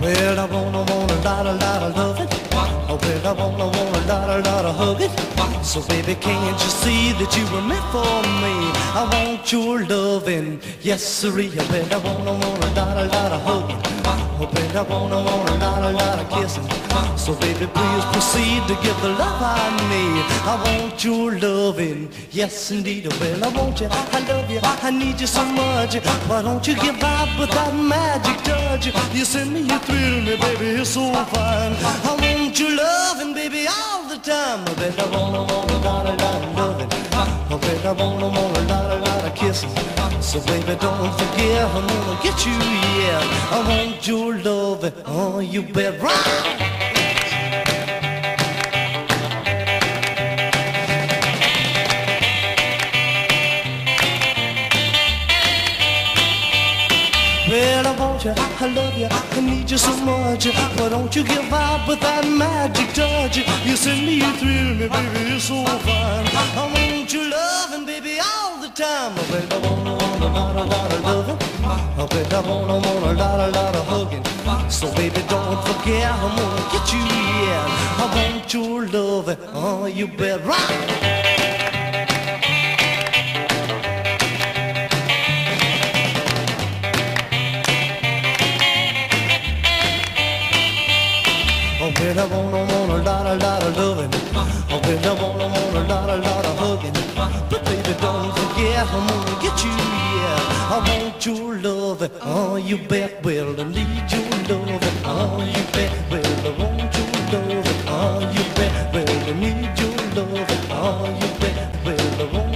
Well, I wanna, wanna, da da da love it. Oh, well, I wanna, wanna, da da da hug it. So, baby, can't you see that you were meant for me? I want your loving, yes, sirree. Well, I wanna, wanna, da da da hug it. Oh, bet I wanna, wanna. So baby, please proceed to give the love I need. I want your loving, yes indeed. Well, I want you, I love you, I need you so much. Why don't you give up with that magic touch? You send me, you thrill me, baby, you're so fine. I want your loving, baby, all the time. I bet I wanna, wanna, lot, a lot of loving. I bet I wanna, wanna, lot, a lot of kissing. So baby, don't forget, I'm gonna get you, yeah. I want your loving, oh, you bet right. Well, I want you, I love you, I need you so much. Why don't you give up with that magic touch? You send me, you thrill me, baby, you're so fine. I want your loving, baby, all the time. I bet I wanna, want a lot, a lot of loving. I bet I wanna, want a lot, a lot of hugging. So baby, don't forget, I'm gonna get you, yeah. I want your loving, oh, you bet right. Bet I wanna, want a lot, a lot of loving. Oh, bet I wanna, want a lot, a lot of hugging. But baby, don't forget, I'm gonna get you, yeah. I want your loving. Oh, you bet, well, I need your loving. Oh, you bet, well, I want your loving. Oh, you bet, well, I need your loving. Oh, you bet, well, I want.